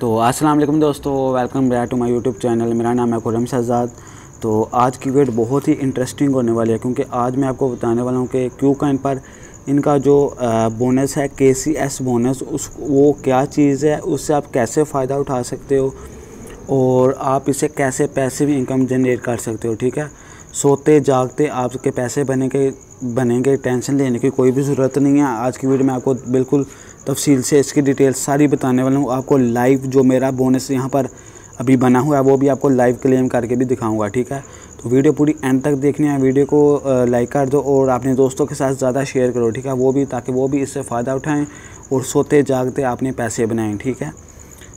तो अस्सलाम वालेकुम दोस्तों welcome back to my YouTube channel मेरा नाम है खुरम शहजाद। तो आज की वीडियो बहुत ही इंटरेस्टिंग होने वाली है, क्योंकि आज मैं आपको बताने वाला हूँ कि क्यू काइन पर इनका जो बोनस है के सी एस बोनस उस, वो क्या चीज़ है, उससे आप कैसे फ़ायदा उठा सकते हो और आप इसे कैसे पैसे भी इनकम जनरेट कर सकते हो, ठीक है? सोते, जागते, आपके पैसे बनेंगे बनेंगे टेंशन लेने की कोई भी ज़रूरत नहीं है। आज की वीडियो में आपको बिल्कुल तफसील से इसकी डिटेल सारी बताने वाला हूँ। आपको लाइव जो मेरा बोनस यहाँ पर अभी बना हुआ है, वो भी आपको लाइव क्लेम करके भी दिखाऊँगा, ठीक है? तो वीडियो पूरी एंड तक देखनी है। वीडियो को लाइक कर दो और अपने दोस्तों के साथ ज़्यादा शेयर करो, ठीक है? वो भी ताकि वो भी इससे फ़ायदा उठाएँ और सोते जागते अपने पैसे बनाएँ, ठीक है?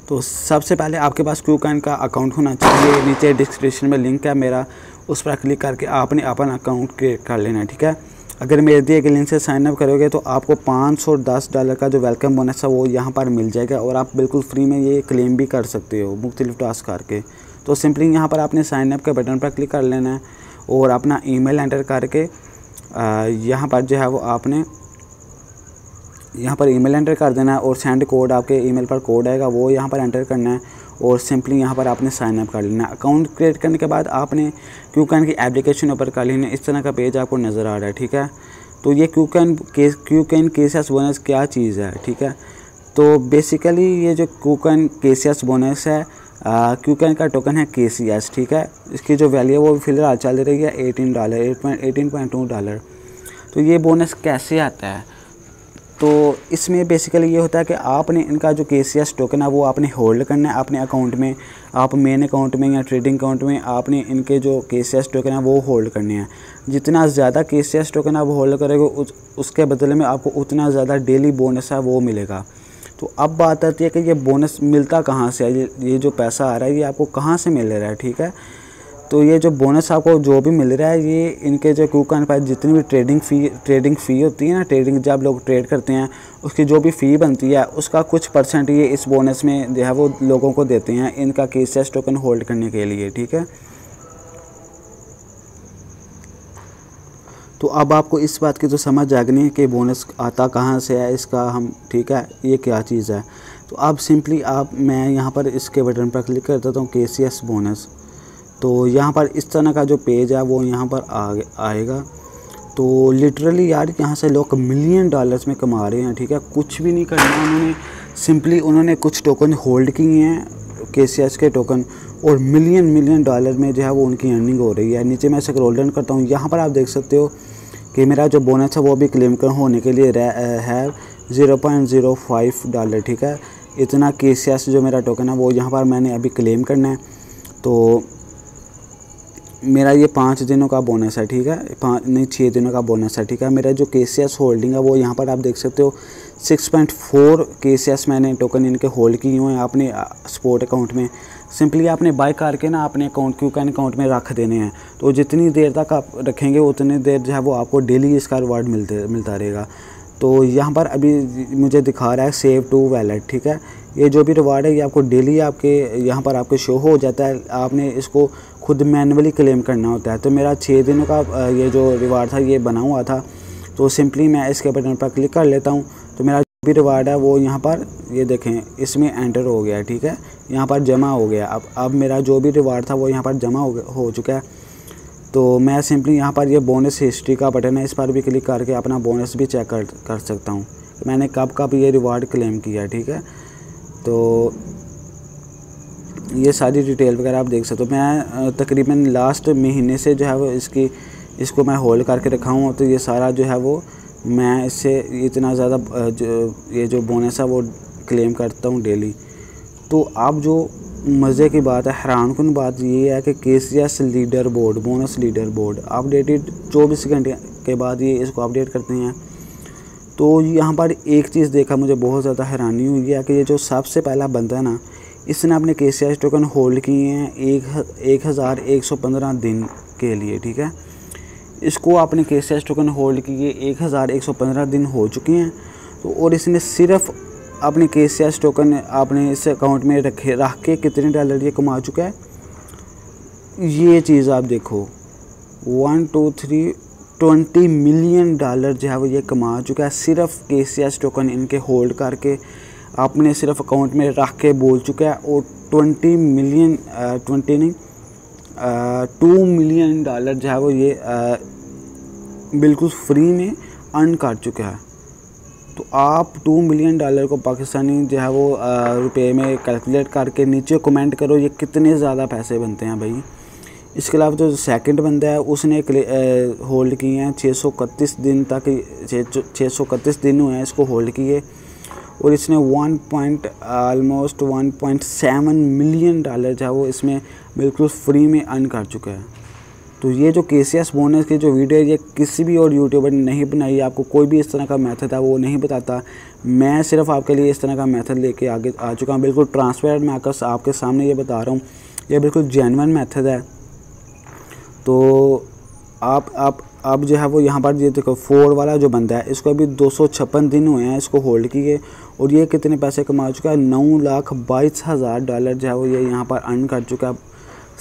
तो सबसे पहले आपके पास क्यू कैन का अकाउंट होना चाहिए। नीचे डिस्क्रिप्शन में लिंक है मेरा, उस पर क्लिक करके आपने अपना अकाउंट क्रिएट कर लेना है, ठीक है? अगर मेरे दिए गए लिंक से साइन अप करोगे तो आपको पाँच सौ दस डॉलर का जो वेलकम बोनस है वो यहाँ पर मिल जाएगा और आप बिल्कुल फ्री में ये क्लेम भी कर सकते हो मुख्तलिफ़ टास्क करके। तो सिंपली यहाँ पर आपने साइन अप के बटन पर क्लिक कर लेना है और अपना ईमेल एंटर करके यहाँ पर जो है वो आपने यहाँ पर ईमेल एंटर कर देना है और सेंड कोड आपके ईमेल पर कोड आएगा, वो यहाँ पर एंटर करना है। और सिंपली यहाँ पर आपने साइन अप कर लेना। अकाउंट क्रिएट करने के बाद आपने क्यू कैन की एप्लीकेशन ऊपर कर लेना। इस तरह का पेज आपको नज़र आ रहा है, ठीक है? तो ये क्यू कैन के क्यू कैन बोनस क्या चीज़ है, ठीक है? तो बेसिकली ये जो क्यू कैन केसीएस बोनस है क्यू कैन का टोकन है के सी एस ठीक है? इसकी जो वैल्यू है वो फ़िलहाल चल रही है eighteen dollar eight point eighteen point two dollar तो ये बोनस कैसे आता है? तो इसमें बेसिकली ये होता है कि आपने इनका जो के सी एस टोकन है वो आपने होल्ड करना है अपने अकाउंट में। आप मेन अकाउंट में या ट्रेडिंग अकाउंट में आपने इनके जो के सी एस टोकन है वो होल्ड करने हैं। जितना ज़्यादा के सी एस टोकन आप होल्ड करोगे उस, उसके बदले में आपको उतना ज़्यादा डेली बोनस है वो मिलेगा। तो अब बात आती है कि ये बोनस मिलता कहाँ से है? ये ये जो पैसा आ रहा है ये आपको कहाँ से मिल रहा है ठीक है? तो ये जो बोनस आपको जो भी मिल रहा है, ये इनके जो कूकन पर जितनी भी ट्रेडिंग फ़ी ट्रेडिंग फ़ी होती है ना ट्रेडिंग जब लोग ट्रेड करते हैं, उसकी जो भी फ़ी बनती है, उसका कुछ परसेंट ये इस बोनस में जो है वो लोगों को देते हैं इनका केसेस टोकन होल्ड करने के लिए, ठीक है? तो अब आपको इस बात की तो समझ जागनी है कि बोनस आता कहाँ से है, इसका हम, ठीक है, ये क्या चीज़ है? तो अब सिंपली आप, मैं यहाँ पर इसके बटन पर क्लिक कर देता हूँ के बोनस तो यहाँ पर इस तरह का जो पेज है वो यहाँ पर आ आएगा। तो लिटरली यार यहाँ से लोग मिलियन डॉलर्स में कमा रहे हैं, ठीक है? कुछ भी नहीं करना उन्होंने। सिंपली उन्होंने कुछ टोकन होल्ड किए हैं के सी एस के टोकन और मिलियन मिलियन डॉलर में जो है वो उनकी अर्निंग हो रही है। नीचे मैं स्क्रॉल डाउन करता हूँ, यहाँ पर आप देख सकते हो कि मेरा जो बोनस है वो भी क्लेम कर होने के लिए है zero point zero five dollar ठीक है? इतना के सी एस जो मेरा टोकन है वो यहाँ पर मैंने अभी क्लेम करना है। तो मेरा ये पाँच दिनों का बोनस है, ठीक है? पाँच नहीं छः दिनों का बोनस है, ठीक है? मेरा जो के होल्डिंग है, वो यहाँ पर आप देख सकते हो सिक्स पॉइंट फोर के मैंने टोकन इनके होल्ड किए हुए हैं अपने स्पोर्ट अकाउंट में। सिंपली आपने बाय करके ना अपने अकाउंट क्यू कैन अकाउंट में रख देने हैं। तो जितनी देर तक आप रखेंगे, उतनी देर जो है वो आपको डेली इसका रिवार्ड मिलते, मिलता रहेगा। तो यहाँ पर अभी मुझे दिखा रहा है सेव टू वैलेट ठीक है? ये जो भी रिवार्ड है, ये आपको डेली आपके, यहाँ पर आपके शो हो जाता है। आपने इसको खुद मैनुअली क्लेम करना होता है। तो मेरा छः दिनों का ये जो रिवार्ड था, ये बना हुआ था। तो सिंपली मैं इसके बटन पर क्लिक कर लेता हूँ। तो मेरा जो भी रिवार्ड है, वो यहाँ पर, ये देखें, इसमें एंटर हो गया, ठीक है? यहाँ पर जमा हो गया। अब अब मेरा जो भी रिवार्ड था, वो यहाँ पर जमा हो हो चुका है। तो मैं सिंपली यहाँ पर ये बोनस हिस्ट्री का बटन है, इस पर भी क्लिक करके अपना बोनस भी चेक कर कर सकता हूँ। मैंने कब कब ये रिवार्ड क्लेम किया, ठीक है? तो ये सारी डिटेल वगैरह आप देख सकते हो। मैं तकरीबन लास्ट महीने से जो है वो इसकी, इसको मैं होल्ड करके रखा हूँ। तो ये सारा जो है वो मैं इससे इतना ज़्यादा ये जो बोनस है वो क्लेम करता हूँ डेली तो अब जो मज़े की बात है, हैरान कन बात ये है कि K C S leader board bonus leader board updated चौबीस घंटे के बाद ये इसको अपडेट करते हैं। तो यहाँ पर एक चीज़ देखा मुझे बहुत ज़्यादा हैरानी हुई है कि ये जो सबसे पहला बंदा है ना इसने अपने के सी टोकन होल्ड किए हैं एक एक हज़ार एक सौ पंद्रह दिन के लिए, ठीक है? इसको अपने के सी टोकन होल्ड किए एक हज़ार एक सौ पंद्रह दिन हो चुके हैं तो और इसने सिर्फ़ अपने के सी टोकन अपने इस अकाउंट में रखे, रख के कितने डॉलर ये कमा चुका है? ये चीज़ आप देखो one two three twenty million dollar जो है वो ये कमा चुका है, सिर्फ़ के सी टोकन इनके होल्ड करके। आपने सिर्फ़ अकाउंट में रख के बोल चुका है और ट्वेंटी मिलियन ट्वेंटी नहीं टू मिलियन डॉलर जो है वो ये बिल्कुल फ्री में अर्न कर चुका है। तो आप टू मिलियन डॉलर को पाकिस्तानी जो है वो रुपए में कैलकुलेट करके नीचे कमेंट करो, ये कितने ज़्यादा पैसे बनते हैं भाई। इसके अलावा जो सेकंड बंदा है, उसने होल्ड किए हैं, छः सौ इकतीस दिन तक, छः सौ इकतीस दिन हुए हैं इसको होल्ड किए। और इसने one point almost one point seven million dollar जो है वो इसमें बिल्कुल फ्री में अर्न कर चुका है। तो ये जो के सी एस बोनस की जो वीडियो है, ये किसी भी और यूट्यूबर ने नहीं बनाई आपको कोई भी इस तरह का मेथड है, वो नहीं बताता। मैं सिर्फ़ आपके लिए इस तरह का मेथड लेके आगे आ चुका हूँ। बिल्कुल ट्रांसपेरेंट मैं आकर आपके सामने ये बता रहा हूँ। ये बिल्कुल जेनवन मेथड है। तो आप आप अब जो है वो यहाँ पर ये देखो फोर वाला जो बंदा है इसको अभी दो सौ छप्पन दिन हुए हैं इसको होल्ड किए और ये कितने पैसे कमा चुका है? नौ लाख बाईस हज़ार डॉलर जो है वो ये यहाँ पर अर्न कर चुका है।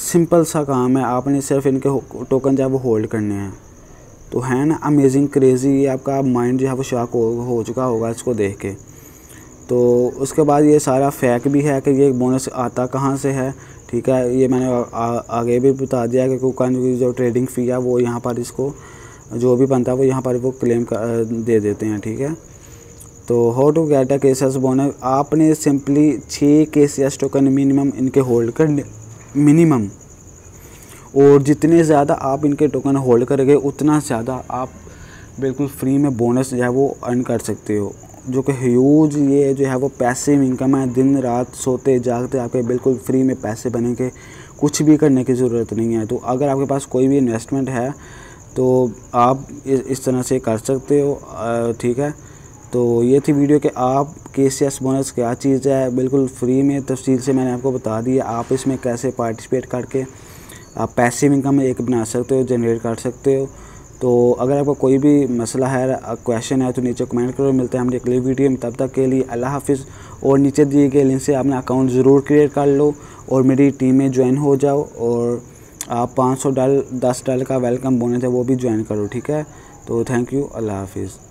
सिंपल सा काम है आपने सिर्फ़ इनके टोकन जो है वो होल्ड करने हैं। तो है ना अमेजिंग क्रेज़ी आपका माइंड जो है वो शॉक हो, हो चुका होगा इसको देख के। तो उसके बाद ये सारा फैक भी है कि ये बोनस आता कहाँ से है ठीक है? ये मैंने आ, आ, आगे भी बता दिया कि कुकान की जो ट्रेडिंग फ़ी है वो यहाँ पर इसको जो भी बनता है वो यहाँ पर वो क्लेम कर दे देते हैं ठीक है? तो how to get a KCS bonus आपने सिंपली छः K C S token minimum इनके होल्ड कर मिनिमम और जितने ज़्यादा आप इनके टोकन होल्ड करोगे उतना ज़्यादा आप बिल्कुल फ्री में बोनस जो है वो अर्न कर सकते हो। जो कि ह्यूज ये जो है वो पैसे इनकम है, दिन, रात सोते, जागते, आपके बिल्कुल फ्री में पैसे बनेंगे कुछ भी करने की ज़रूरत नहीं है। तो अगर आपके पास कोई भी इन्वेस्टमेंट है तो आप इस तरह से कर सकते हो ठीक है? तो ये थी वीडियो कि आप के सी एस बोनस क्या चीज़ है, बिल्कुल फ्री में तफसील से मैंने आपको बता दिया आप इसमें कैसे पार्टिसिपेट करके आप पैसे इनकम एक बना सकते हो जनरेट कर सकते हो। तो अगर आपका कोई भी मसला है क्वेश्चन है तो नीचे कमेंट करो। मिलते हैं हमारी अगली वीडियो में। तब तक के लिए अल्लाह हाफिज़। और नीचे दिए गए लिंक से अपना अकाउंट ज़रूर क्रिएट कर लो और मेरी टीम में ज्वाइन हो जाओ और आप 500 डॉलर 10 डॉलर का वेलकम बोनस है, वो भी ज्वाइन करो, ठीक है? तो थैंक यू अल्लाह हाफिज़।